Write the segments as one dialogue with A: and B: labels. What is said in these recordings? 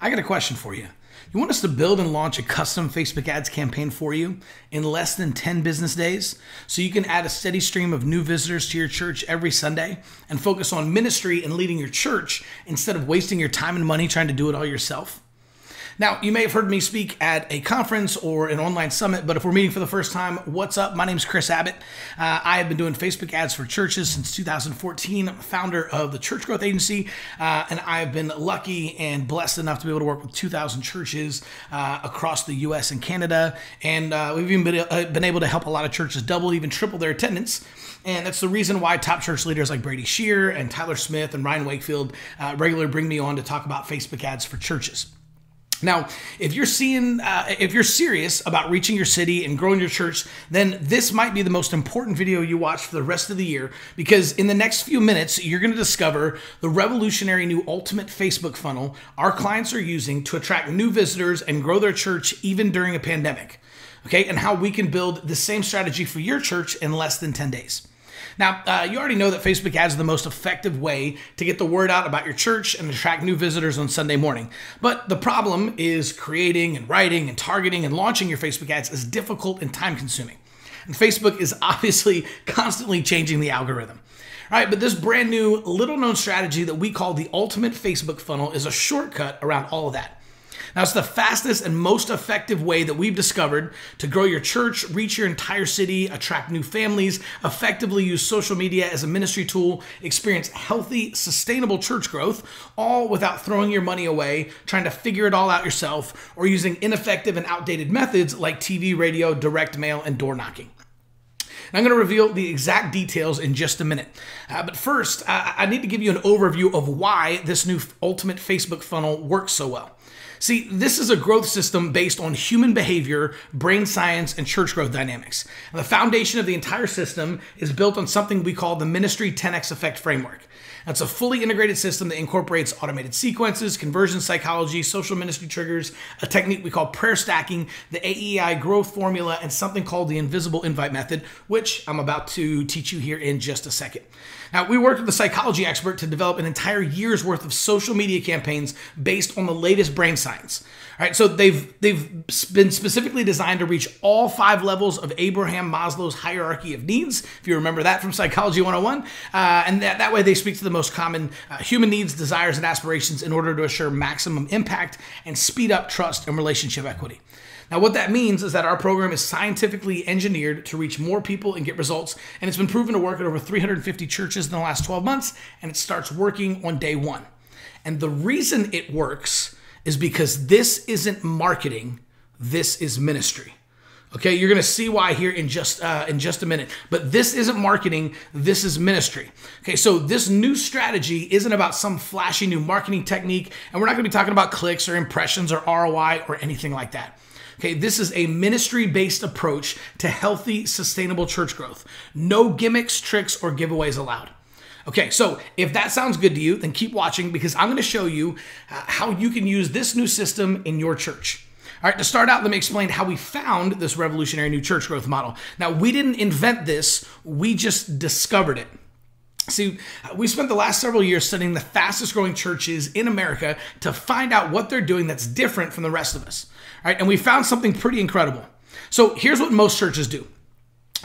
A: I got a question for you. You want us to build and launch a custom Facebook ads campaign for you in less than 10 business days so you can add a steady stream of new visitors to your church every Sunday and focus on ministry and leading your church instead of wasting your time and money trying to do it all yourself? Now, you may have heard me speak at a conference or an online summit, but if we're meeting for the first time, what's up? My name is Chris Abbott. Uh, I have been doing Facebook ads for churches since 2014. I'm founder of the Church Growth Agency, uh, and I've been lucky and blessed enough to be able to work with 2,000 churches uh, across the U.S. and Canada. And uh, we've even been, uh, been able to help a lot of churches double, even triple their attendance. And that's the reason why top church leaders like Brady Shearer and Tyler Smith and Ryan Wakefield uh, regularly bring me on to talk about Facebook ads for churches. Now, if you're seeing, uh, if you're serious about reaching your city and growing your church, then this might be the most important video you watch for the rest of the year because in the next few minutes, you're going to discover the revolutionary new ultimate Facebook funnel our clients are using to attract new visitors and grow their church even during a pandemic. Okay, and how we can build the same strategy for your church in less than 10 days. Now, uh, you already know that Facebook ads are the most effective way to get the word out about your church and attract new visitors on Sunday morning. But the problem is creating and writing and targeting and launching your Facebook ads is difficult and time consuming. And Facebook is obviously constantly changing the algorithm. All right, but this brand new, little known strategy that we call the ultimate Facebook funnel is a shortcut around all of that. Now, it's the fastest and most effective way that we've discovered to grow your church, reach your entire city, attract new families, effectively use social media as a ministry tool, experience healthy, sustainable church growth, all without throwing your money away, trying to figure it all out yourself, or using ineffective and outdated methods like TV, radio, direct mail, and door knocking. I'm going to reveal the exact details in just a minute. Uh, but first, I need to give you an overview of why this new ultimate Facebook funnel works so well. See, this is a growth system based on human behavior, brain science, and church growth dynamics. And the foundation of the entire system is built on something we call the Ministry 10x Effect Framework. That's a fully integrated system that incorporates automated sequences, conversion psychology, social ministry triggers, a technique we call prayer stacking, the AEI growth formula, and something called the invisible invite method, which I'm about to teach you here in just a second. Now, we worked with a psychology expert to develop an entire year's worth of social media campaigns based on the latest brain science. All right, so they've they've been specifically designed to reach all five levels of Abraham Maslow's hierarchy of needs. If you remember that from Psychology 101, uh, and that, that way they speak to the most common uh, human needs, desires, and aspirations in order to assure maximum impact and speed up trust and relationship equity. Now, what that means is that our program is scientifically engineered to reach more people and get results, and it's been proven to work at over 350 churches in the last 12 months, and it starts working on day one. And the reason it works is because this isn't marketing, this is ministry. Okay, you're to see why here in just uh, in just a minute. But this isn't marketing, this is ministry. Okay, so this new strategy isn't about some flashy new marketing technique, and we're not to be talking about clicks or impressions or ROI or anything like that. Okay, this is a ministry based approach to healthy, sustainable church growth. No gimmicks, tricks, or giveaways allowed. Okay, so if that sounds good to you, then keep watching because I'm going to show you uh, how you can use this new system in your church. All right, to start out, let me explain how we found this revolutionary new church growth model. Now, we didn't invent this, we just discovered it. See, we spent the last several years studying the fastest growing churches in America to find out what they're doing that's different from the rest of us. All right, and we found something pretty incredible. So here's what most churches do.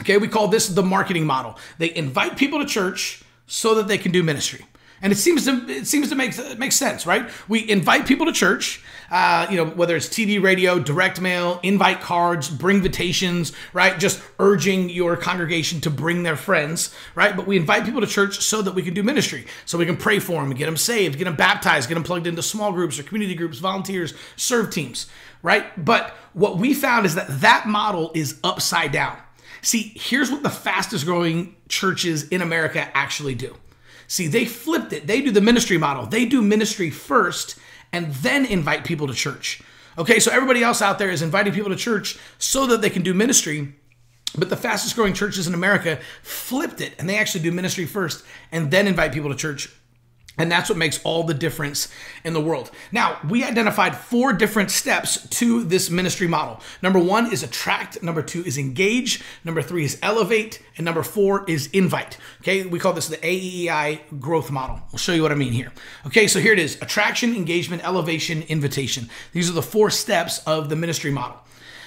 A: Okay, we call this the marketing model. They invite people to church, so that they can do ministry. And it seems to it seems to make make sense, right? We invite people to church, uh, you know, whether it's TV, radio, direct mail, invite cards, bring invitations, right? Just urging your congregation to bring their friends, right? But we invite people to church so that we can do ministry, so we can pray for them, get them saved, get them baptized, get them plugged into small groups or community groups, volunteers, serve teams, right? But what we found is that that model is upside down. See, here's what the fastest growing churches in America actually do. See, they flipped it. They do the ministry model. They do ministry first and then invite people to church. Okay, so everybody else out there is inviting people to church so that they can do ministry. But the fastest growing churches in America flipped it and they actually do ministry first and then invite people to church. And that's what makes all the difference in the world. Now, we identified four different steps to this ministry model. Number one is attract, number two is engage, number three is elevate, and number four is invite. Okay, we call this the AEI growth model. I'll show you what I mean here. Okay, so here it is attraction, engagement, elevation, invitation. These are the four steps of the ministry model.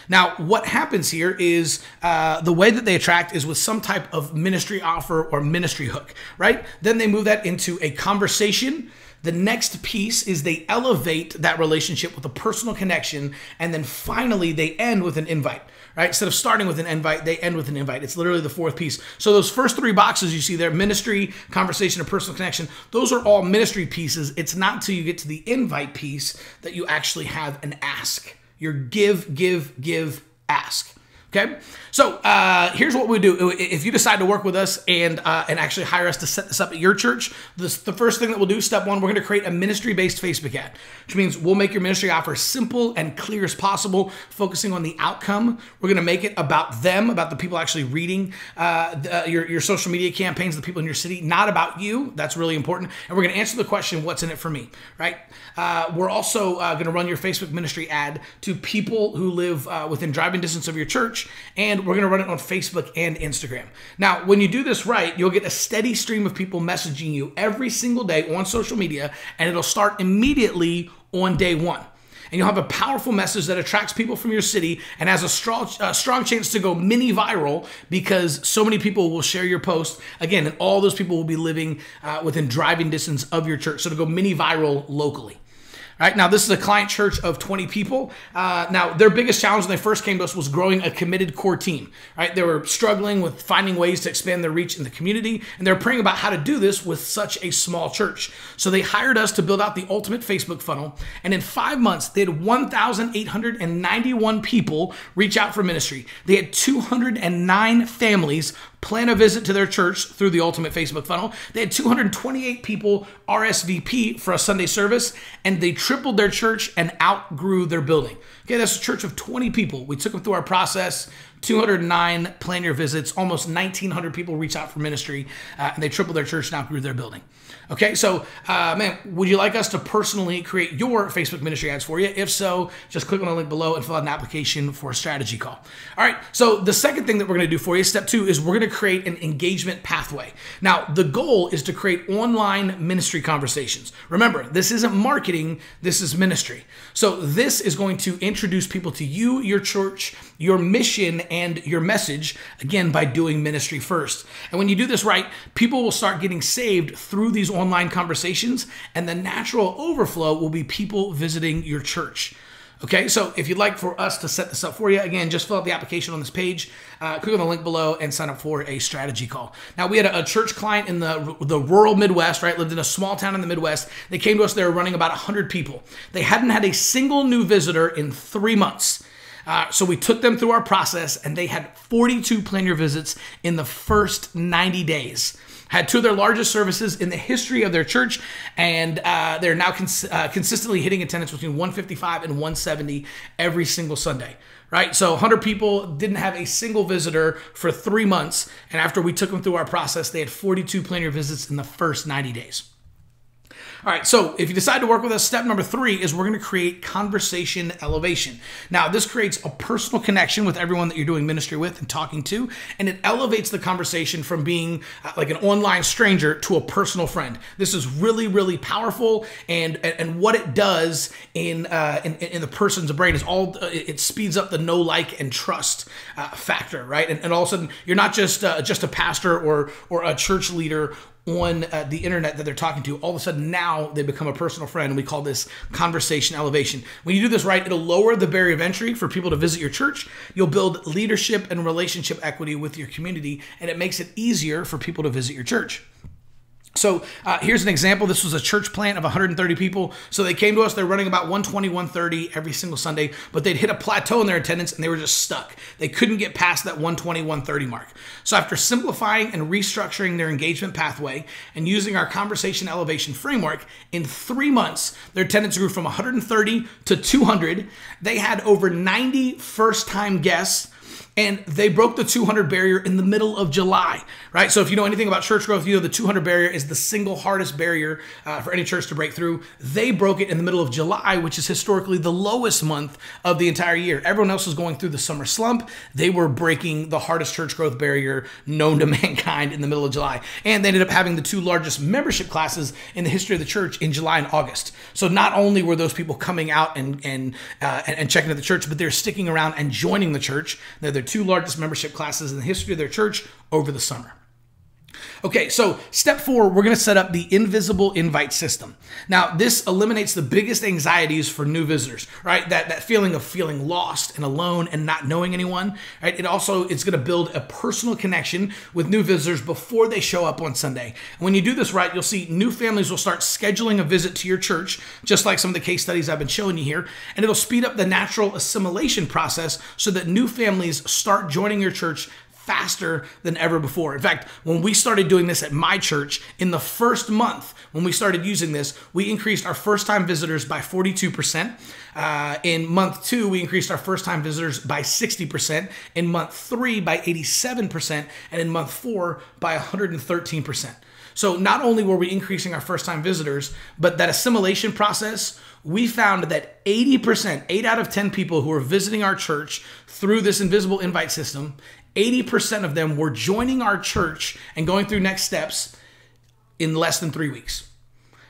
A: Now, what happens here is uh, the way that they attract is with some type of ministry offer or ministry hook, right? Then they move that into a conversation. The next piece is they elevate that relationship with a personal connection. And then finally, they end with an invite, right? Instead of starting with an invite, they end with an invite. It's literally the fourth piece. So those first three boxes you see there ministry, conversation, and personal connection those are all ministry pieces. It's not until you get to the invite piece that you actually have an ask. Your give, give, give, ask. Okay, so uh, here's what we do. If you decide to work with us and uh, and actually hire us to set this up at your church, this, the first thing that we'll do, step one, we're going to create a ministry-based Facebook ad, which means we'll make your ministry offer simple and clear as possible, focusing on the outcome. We're going to make it about them, about the people actually reading uh, the, your your social media campaigns, the people in your city, not about you. That's really important. And we're going to answer the question, "What's in it for me?" Right? Uh, we're also uh, going to run your Facebook ministry ad to people who live uh, within driving distance of your church church, and we're to run it on Facebook and Instagram. Now, when you do this right, you'll get a steady stream of people messaging you every single day on social media, and it'll start immediately on day one. And you'll have a powerful message that attracts people from your city and has a strong, uh, strong chance to go mini viral because so many people will share your post. Again and all those people will be living uh, within driving distance of your church. So to go mini viral locally right now this is a client church of 20 people. Uh, now their biggest challenge when they first came to us was growing a committed core team. Right they were struggling with finding ways to expand their reach in the community and they're praying about how to do this with such a small church. So they hired us to build out the ultimate facebook funnel and in five months they had 1891 people reach out for ministry. They had 209 families plan a visit to their church through the Ultimate Facebook funnel. They had 228 people RSVP for a Sunday service, and they tripled their church and outgrew their building. Okay, that's a church of 20 people. We took them through our process. 209 plan your visits, almost 1,900 people reach out for ministry, uh, and they tripled their church and outgrew their building. Okay, so uh, man, would you like us to personally create your Facebook ministry ads for you? If so, just click on the link below and fill out an application for a strategy call. All right, so the second thing that we're gonna do for you, step two, is we're gonna create an engagement pathway. Now, the goal is to create online ministry conversations. Remember, this isn't marketing, this is ministry. So, this is going to introduce people to you, your church, your mission, and your message, again, by doing ministry first. And when you do this right, people will start getting saved through these online conversations, and the natural overflow will be people visiting your church. Okay, so if you'd like for us to set this up for you, again, just fill out the application on this page, uh, click on the link below, and sign up for a strategy call. Now, we had a, a, church client in the the rural Midwest, right? Lived in a small town in the Midwest. They came to us. They were running about 100 people. They hadn't had a single new visitor in three months. Uh, so we took them through our process, and they had 42 plan your visits in the first 90 days. Had two of their largest services in the history of their church, and uh, they're now cons- uh, consistently hitting attendance between 155 and 170 every single Sunday right? So 100 people didn't have a single visitor for three months. And after we took them through our process, they had 42 plan your visits in the first 90 days. All right, so if you decide to work with us, step number three is we're going to create conversation elevation. Now, this creates a personal connection with everyone that you're doing ministry with and talking to, and it elevates the conversation from being uh, like an online stranger to a personal friend. This is really, really powerful, and and what it does in uh, in, in the person's brain is all uh, it speeds up the know, like, and trust uh, factor, right? And, and all of a sudden, you're not just uh, just a pastor or or a church leader on uh, the internet that they're talking to, all of a sudden now they become a personal friend. We call this conversation elevation. When you do this right, it'll lower the barrier of entry for people to visit your church. You'll build leadership and relationship equity with your community, and it makes it easier for people to visit your church. So uh, here's an example. This was a church plant of 130 people. So they came to us. They're running about 120, 130 every single Sunday, but they'd hit a plateau in their attendance and they were just stuck. They couldn't get past that 120, 130 mark. So after simplifying and restructuring their engagement pathway and using our conversation elevation framework, in three months, their attendance grew from 130 to 200. They had over 90 first time guests and they broke the 200 barrier in the middle of July, right? So if you know anything about church growth, you know the 200 barrier is the single hardest barrier uh, for any church to break through. They broke it in the middle of July, which is historically the lowest month of the entire year. Everyone else was going through the summer slump. They were breaking the hardest church growth barrier known to mankind in the middle of July. And they ended up having the two largest membership classes in the history of the church in July and August. So not only were those people coming out and and uh, and, checking out the church, but they're sticking around and joining the church. They're their two largest membership classes in the history of their church over the summer. Okay, so step four, we're going to set up the invisible invite system. Now, this eliminates the biggest anxieties for new visitors, right? That that feeling of feeling lost and alone and not knowing anyone, right? It also it's going to build a personal connection with new visitors before they show up on Sunday. And when you do this right, you'll see new families will start scheduling a visit to your church, just like some of the case studies I've been showing you here, and it'll speed up the natural assimilation process so that new families start joining your church faster than ever before. In fact, when we started doing this at my church, in the first month, when we started using this, we increased our first time visitors by 42%. Uh, in month two, we increased our first time visitors by 60%. In month three, by 87%. And in month four, by 113%. So not only were we increasing our first time visitors, but that assimilation process, we found that 80%, 8 out of 10 people who are visiting our church through this invisible invite system, 80% of them were joining our church and going through next steps in less than three weeks.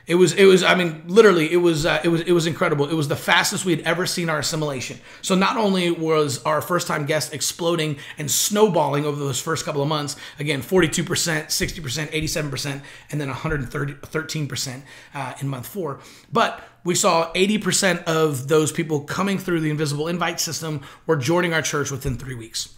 A: It was, it was, I mean, literally, it was, uh, it was, it was incredible. It was the fastest we had ever seen our assimilation. So not only was our first time guest exploding and snowballing over those first couple of months, again, 42%, 60%, 87%, and then 113% uh, in month four, but we saw 80% of those people coming through the invisible invite system were joining our church within three weeks.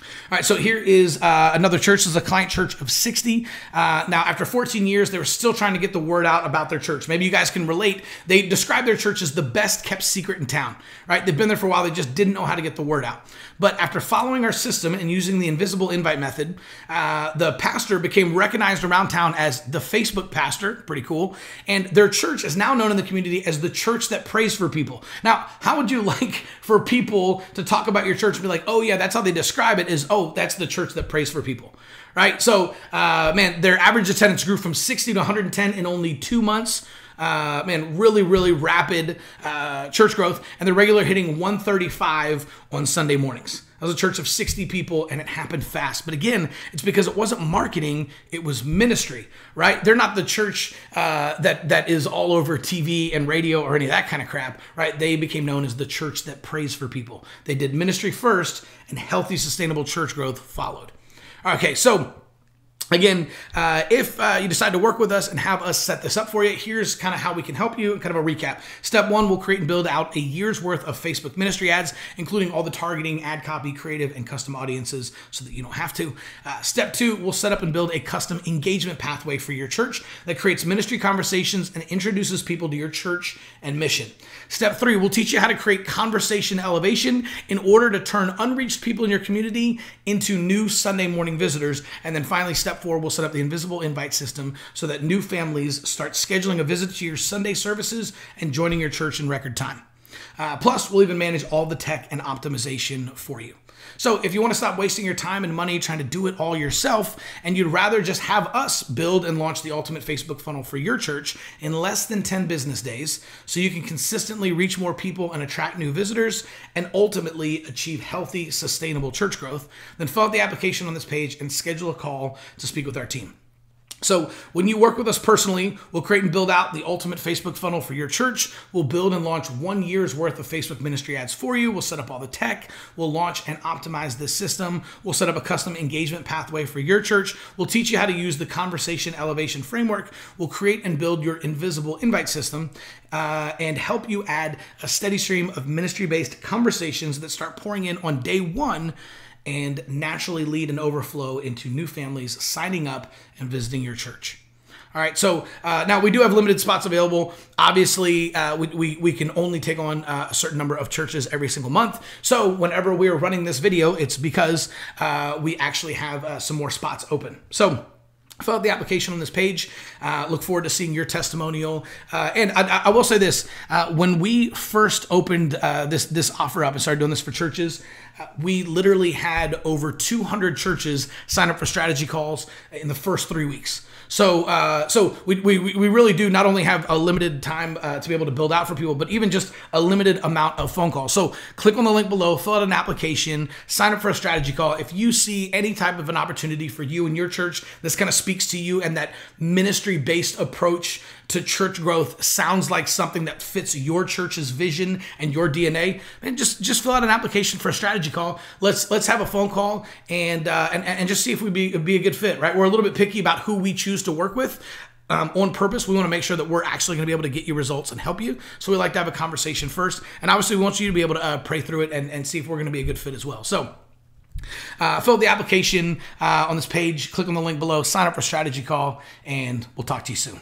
A: All right, so here is uh, another church. This is a client church of 60. Uh, now, after 14 years, they were still trying to get the word out about their church. Maybe you guys can relate. They describe their church as the best kept secret in town, right? They've been there for a while. They just didn't know how to get the word out. But after following our system and using the invisible invite method, uh, the pastor became recognized around town as the Facebook pastor. Pretty cool. And their church is now known in the community as the church that prays for people. Now, how would you like for people to talk about your church and be like, oh, yeah, that's how they describe it is, oh, that's the church that prays for people? Right? So, uh, man, their average attendance grew from 60 to 110 in only two months. Uh, man, really, really rapid uh, church growth, and they're regular hitting 135 on Sunday mornings. That was a church of 60 people, and it happened fast. But again, it's because it wasn't marketing; it was ministry, right? They're not the church uh, that that is all over TV and radio or any of that kind of crap, right? They became known as the church that prays for people. They did ministry first, and healthy, sustainable church growth followed. Okay, so Again, uh, if uh, you decide to work with us and have us set this up for you, here's kind of how we can help you. Kind of a recap. Step one, we'll create and build out a year's worth of Facebook ministry ads, including all the targeting, ad copy, creative, and custom audiences so that you don't have to. Uh, step two, we'll set up and build a custom engagement pathway for your church that creates ministry conversations and introduces people to your church and mission. Step three, we'll teach you how to create conversation elevation in order to turn unreached people in your community into new Sunday morning visitors. And then finally, step four, we'll set up the invisible invite system so that new families start scheduling a visit to your Sunday services and joining your church in record time. Uh, plus, we'll even manage all the tech and optimization for you. So, if you want to stop wasting your time and money trying to do it all yourself, and you'd rather just have us build and launch the ultimate Facebook funnel for your church in less than 10 business days, so you can consistently reach more people and attract new visitors, and ultimately achieve healthy, sustainable church growth, then fill out the application on this page and schedule a call to speak with our team. So, when you work with us personally, we'll create and build out the ultimate Facebook funnel for your church. We'll build and launch one year's worth of Facebook ministry ads for you. We'll set up all the tech. We'll launch and optimize this system. We'll set up a custom engagement pathway for your church. We'll teach you how to use the conversation elevation framework. We'll create and build your invisible invite system uh, and help you add a steady stream of ministry based conversations that start pouring in on day one and naturally lead an overflow into new families signing up and visiting your church. All right, so uh, now we do have limited spots available. Obviously, uh, we, we, we, can only take on uh, a certain number of churches every single month. So, whenever we are running this video, it's because uh, we actually have uh, some more spots open. So, fill out the application on this page. Uh, look forward to seeing your testimonial. Uh, and I, I, will say this: uh, when we first opened uh, this this offer up and started doing this for churches, uh, we literally had over 200 churches sign up for strategy calls in the first three weeks. So, uh, so we, we, we really do not only have a limited time uh, to be able to build out for people, but even just a limited amount of phone calls. So, click on the link below, fill out an application, sign up for a strategy call. If you see any type of an opportunity for you and your church, this kind of speaks to you and that ministry based approach to church growth sounds like something that fits your church's vision and your DNA, and just just fill out an application for a strategy call. Let's let's have a phone call and uh, and and just see if we be be a good fit. Right, we're a little bit picky about who we choose to work with. Um, on purpose. We want to make sure that we're actually going to be able to get you results and help you. So we like to have a conversation first. And obviously, we want you to be able to uh, pray through it and, and see if we're going to be a good fit as well. So, uh, fill out the application uh, on this page, click on the link below, sign up for strategy call, and we'll talk to you soon.